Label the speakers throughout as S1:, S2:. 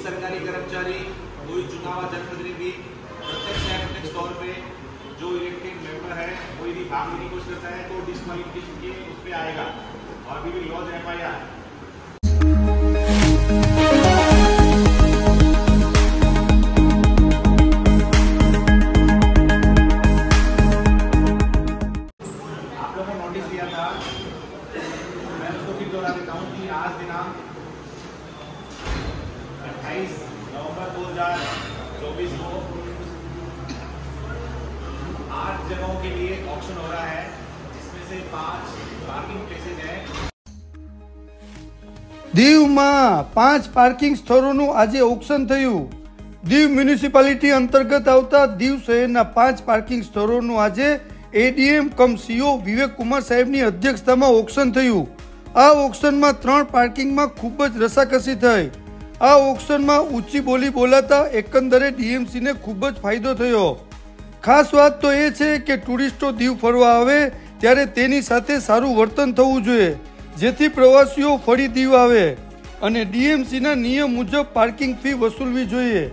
S1: सरकारी कर्मचारी कोई चुनाव जनप्रतिनिधि प्रत्यक्ष या प्रत्यक्ष तौर पे जो इलेक्टेड मेंबर है, कोई भी भाग लेने की कोशिश करता है तो डिस्कालीफिकेशन के उस पर आएगा। और we will lodge F I R के लिए ऑप्शन हो रहा है जिसमें से पांच पार्किंग प्लेसेज हैं
S2: દીવમાં પાંચ પાર્કિંગ સ્થળોનું આજે ઓક્શન થયું દીવ મ્યુનિસિપાલિટી અંતર્ગત આવતા દીવ શહેરના પાંચ પાર્કિંગ સ્થળોનું આજે ADM cum CO Vivek Kumar સાહેબની અધ્યક્ષતામાં ઓક્શન થયું આ ઓક્શનમાં ત્રણ પાર્કિંગમાં ખૂબ જ રસાકસી થઈ આ ઓક્શનમાં ઊંચી બોલી બોલાતા એકંદરે ડીએમસીને ખૂબ જ ફાયદો થયો ખાસ વાત તો એ છે કે ટુરિસ્ટો દીવ ફરવા આવે ત્યારે તેની સાથે સારું વર્તન થવું જોઈએ જેથી પ્રવાસીઓ ફરી દીવ આવે અને ડીએમસીના નિયમ મુજબ પાર્કિંગ ફી વસૂલવી જોઈએ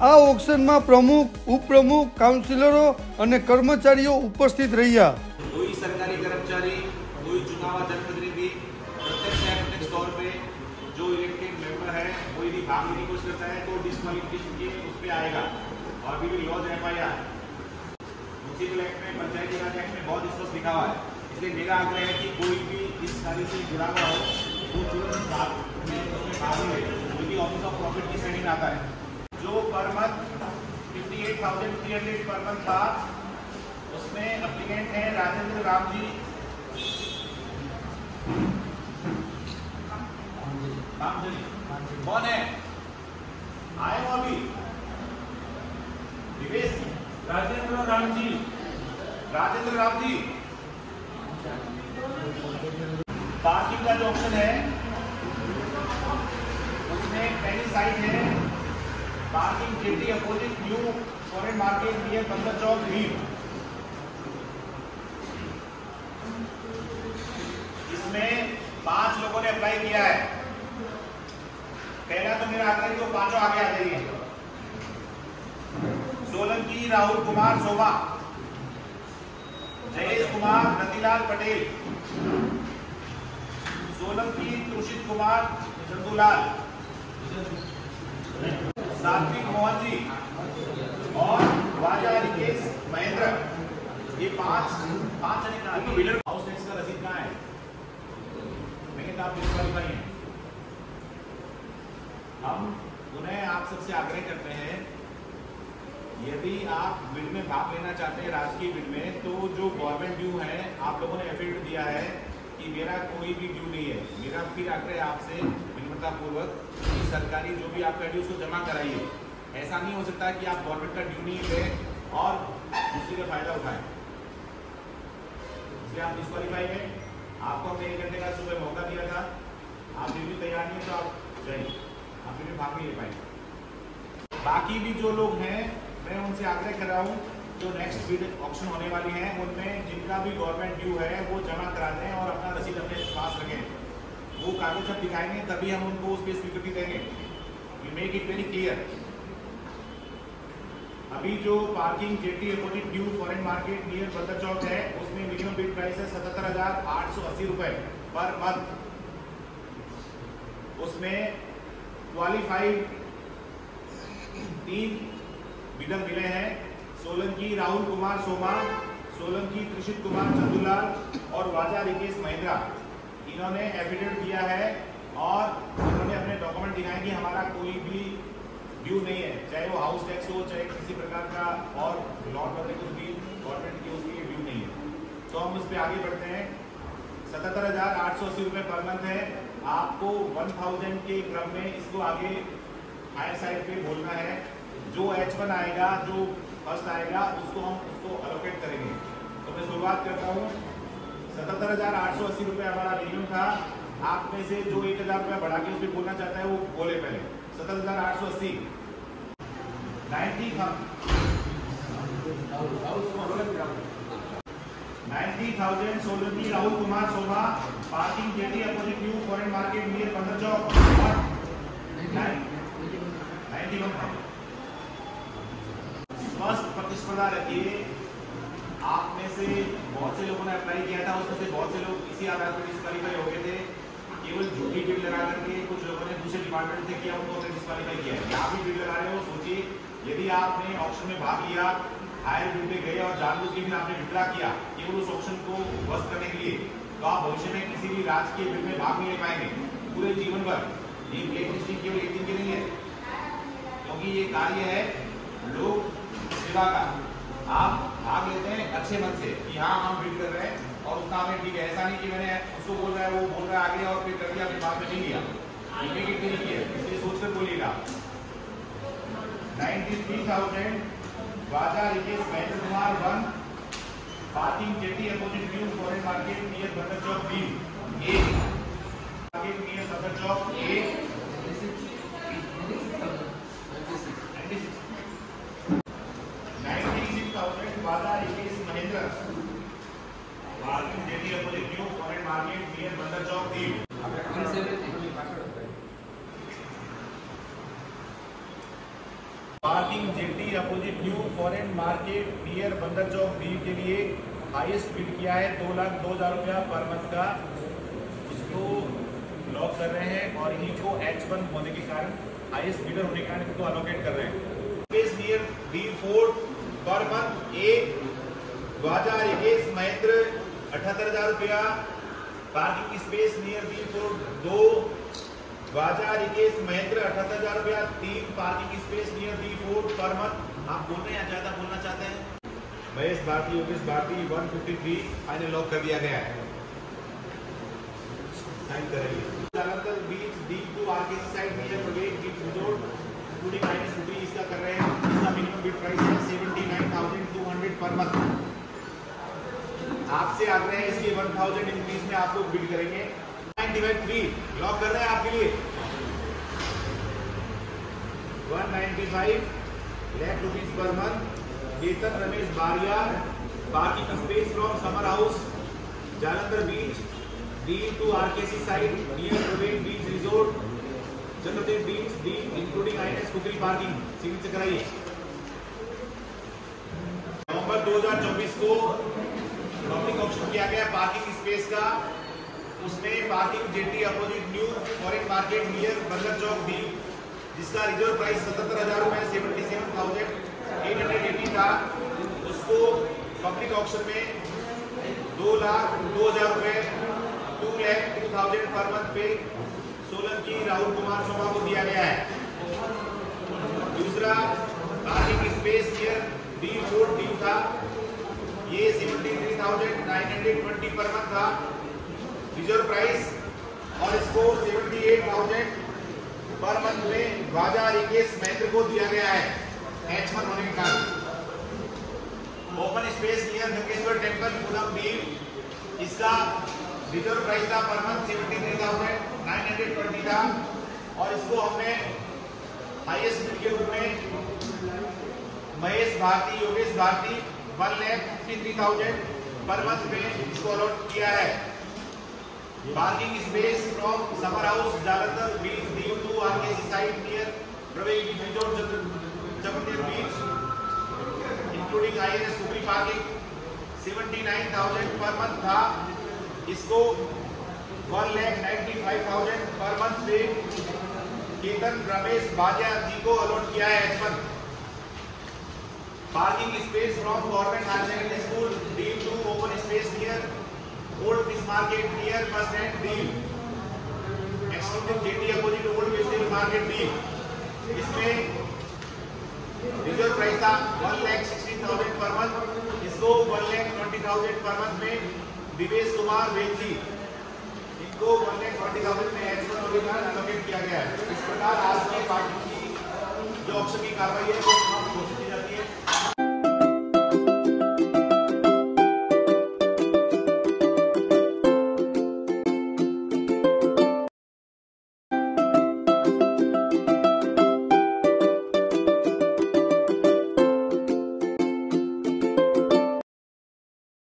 S2: આ ઓક્શનમાં પ્રમુખ ઉપપ્રમુખ કાઉન્સિલરો અને કર્મચારીઓ ઉપસ્થિત રહ્યા
S1: कोई सरकारी कर्मचारी कोई चुना हुआ जनप्रतिनिधि प्रत्यक्ष या प्रत्यक्ष तौर पे जो इलेक्टेड मेंबर है कोई भी भाग लेने की कोशिश करता है तो डिस्क्वालिफिकेशन के उस पर आएगा और we will lodge F I R municipal act में, पंचायती राज एक्ट में बहुत स्पष्ट लिखा हुआ है। इसलिए मेरा आग्रह है कि कोई भी इस कार्य से जुड़ा हुआ हो, वो तुरंत उसमें भाग ले, क्योंकि ऑफ़िस ऑफ़ प्रॉफिट की श्रेणी में आता है। जो per month fifty eight thousand three hundred per month था, उसमें अप्लीकेंट है राजेंद्र राम जी। जी, कौन है? आए हो अभी। दिवेश राजेंद्र राम जी। राजेंद्र राम जी। पार्किंग का जो ऑप्शन है, उसमें पहली साइड है parking jetty opposite new foreign market near Bandar Chowk Bheem इसमें पाँच लोगों ने अप्लाई किया है। पहला तो मेरा आग्रह है कि वो पाँचों आगे आ जाइए सोलंकी राहुल कुमार शोभा जयेश कुमार रतिलाल पटेल। सोलंकी तुषित कुमार चंदूलाल सात्विक मोहन जी और वाजा रिकेश महेंद्र। ये पाँच पाँच जने कहा बिल्डर हाउस टैक्स का रसीद कहाँ है? मैंने कहा आप डिस्क्वालीफाई हैं? हम उन्हें आप सबसे आग्रह करते हैं यदि आप बिड में भाग लेना चाहते हैं, राजकीय बिड में तो जो गवर्नमेंट ड्यू है, आप लोगों ने एफिडेविट दिया है कि मेरा कोई भी ड्यू नहीं है। मेरा फिर आग्रह आपसे विनम्रता पूर्वक कि सरकारी जो भी आपका ड्यू उसको जमा कराइए। ऐसा नहीं हो सकता कि आप गवर्नमेंट का ड्यू नहीं लें और दूसरी का फ़ायदा उठाएँ। इसलिए आप डिस्कालीफाई हैं। आपको हमने एक घंटे का सुबह मौका दिया था। आप भी तैयार नहीं तो आप जाइए आप भी भाग नहीं ले पाएँगे बाकी भी जो लोग हैं मैं उनसे आग्रह कर रहा हूँ, जो नेक्स्ट बिड ऑप्शन होने वाली हैं, उनमें जिनका भी गवर्नमेंट ड्यू है, वो जमा करा दें और अपना रसीद अपने पास रखें। वो कागज़ जब दिखाएँगे, तभी हम उनको उस पर स्वीकृति देंगे। You make it very clear अभी जो parking jetty opposite due foreign market near Badar Chowk है, उसमें मिनिमम बिड प्राइस है सतहत्तर हज़ार आठ सौ अस्सी रुपए पर मंथ उसमें क्वालिफाइड तीन बिडर मिले हैं सोलंकी राहुल कुमार सोमा, सोलंकी त्रिषित कुमार चंदूलाल और वाजा रिकेश महिंद्रा। इन्होंने एफिडेविट दिया है और उन्होंने अपने डॉक्यूमेंट दिखाए कि हमारा कोई भी ड्यू नहीं है, चाहे वो हाउस टैक्स हो, चाहे किसी प्रकार का और नॉन पब्लिक भी गवर्नमेंट की उसकी ड्यू नहीं है। तो हम उस पर आगे बढ़ते हैं। सतहत्तर हज़ार आठ सौ अस्सी रुपये पर मंथ है। आपको वन थाउज़ेंड के क्रम में इसको आगे हायर साइड पे बोलना है। जो एच वन आएगा, जो फ़र्स्ट आएगा, उसको हम उसको अलोकेट करेंगे। तो मैं शुरुआत करता हूँ। सतहत्तर हज़ार आठ सौ अस्सी रुपये हमारा मिनिमम था। आप में से जो एक हज़ार रुपया बढ़ा के उस पर बोलना चाहता है, वो बोले पहले। सत्तर हज़ार आठ सौ अस्सी। Ninety ninety thousand Solanki Rahul Kumar Shobha parking jetty opposite new foreign market near Bandar Chowk twenty one स्वस्थ प्रतिस्पर्धा रखिए आप में से बहुत से लोगों ने अप्लाई किया था, उसमें से बहुत से लोग इसी आधार पर डिस्कालीफाई हो गए थे। केवल झूठी बिल लगा करके कुछ लोगों ने दूसरे डिपार्टमेंट से किया, उनको डिस्कालीफाई किया है। यहाँ भी बिल लगा रहे हो, सोचिए, यदि आपने ऑप्शन में भाग लिया हायर बिल पे गए और जानबूझ के फिर आपने विड्रा किया, केवल उस ऑप्शन को ध्वस्त करने के लिए तो आप भविष्य में किसी भी राजकीय बिल में भाग नहीं ले पाएँगे। पूरे जीवन भर ये केवल एक दिन की नहीं है। क्योंकि ये कार्य है लोक सेवा का। आप भाग लेते हैं अच्छे मन से कि हाँ हम बिल कर रहे हैं और उतना हमें ठीक है। ऐसा नहीं कि मैंने उसको बोल रहा है, वो बोल रहा है आगे और फिर कर दिया, फिर बाद में नहीं लिया ये की नहीं किया, इसलिए सोचकर बोलिएगा। Ninety three thousand Baja Rikesh Mahendra Kumar one parking jetty opposite view foreign market near Bandar Chowk B A. Market near Bandar Chowk A ninety six thousand Baja Rikesh Mahendra parking jetty opposite view near Bandar Chowk B parking jetty opposite new foreign market near Bandar Chowk D के लिए highest bid किया है दो लाख दो हज़ार रुपया per month का। उसको लॉक कर रहे हैं और इन्हीं को एच वन होने के कारण हाईएस्ट बिडर होने के कारण इनको अलोकेट कर रहे हैं। Space near D four per month A Khwaja Rikesh Mahendra अठहत्तर हज़ार रुपया parking space near D four दो ख्वाजा रिकेश महेंद्र अठहत्तर हज़ार रुपया, तीन parking space near D four per month आप बोल रहे हैं ज़्यादा बोलना चाहते हैं? महेश भारती योगेश भारती 153 फाइनल लॉक कर दिया गया है। साइन करेंगे। Jalandhar beach D two RKC side near Pravesh beach resort including minus scooty इसका कर रहे हैं, इसका मिनिमम बिड प्राइस है seventy nine thousand two hundred पर आपसे आग्रह है इसलिए वन थाउज़ेंड इंक्रीज में आप लोग बिड करेंगे। नाइन डिवाइड थ्री लॉक कर रहे हैं आपके लिए। One ninety five lakh rupees per month Ketan, Ramesh Baria parking space from summer house Jalandhar beach D two RKC side near Pravesh beach resort Chandradev beach D including INS Kukri parking civil से कराइए। नवंबर 2024 को किया गया parking space का। उसमें parking jetty opposite new foreign market near Bandar Chowk D जिसका reserve price सतहत्तर हज़ार रुपए seventy seven thousand eight hundred eighty था। उसको पब्लिक ऑप्शन में दो लाख दो हज़ार रुपए two lakh two thousand per month पे सोलंकी राहुल कुमार शर्मा को दिया गया है। दूसरा parking space near D four D था। ये seventy three thousand nine hundred twenty per month था रिज़र्व प्राइस और इसको seventy eight thousand per month में राजा रिकेश महेंद्र को दिया गया है एच वन होने के कारण। Open space near Gangeshwar temple Poonam Bheem इसका रिज़र्व प्राइस था per month seventy three thousand nine hundred twenty था और इसको हमने हाईएस्ट बिड के रूप में Mahesh Bharti, Yogesh Bharti one lakh fifty three thousand per month में इसको अलॉट किया है। Parking space from summer house Jalandhar beach D two RKC side near Pravesh resort Chamandev beach including INS Kukri parking 79,000 per month था। इसको one lakh ninety five thousand per month पे केतन रमेश बाजा जी को allot किया है H parking space from government higher secondary school D two open space near old fish market near bus stand D exclusive jetty opposite old vegetable market D इसमें reserve price था one lakh sixteen thousand per month इसको one lakh twenty thousand per month में दिवेश कुमार वेलजी इनको one lakh twenty thousand में H one allocate किया गया है। इस प्रकार आज के पार्टी की जो ऑप्शन की कार्रवाई है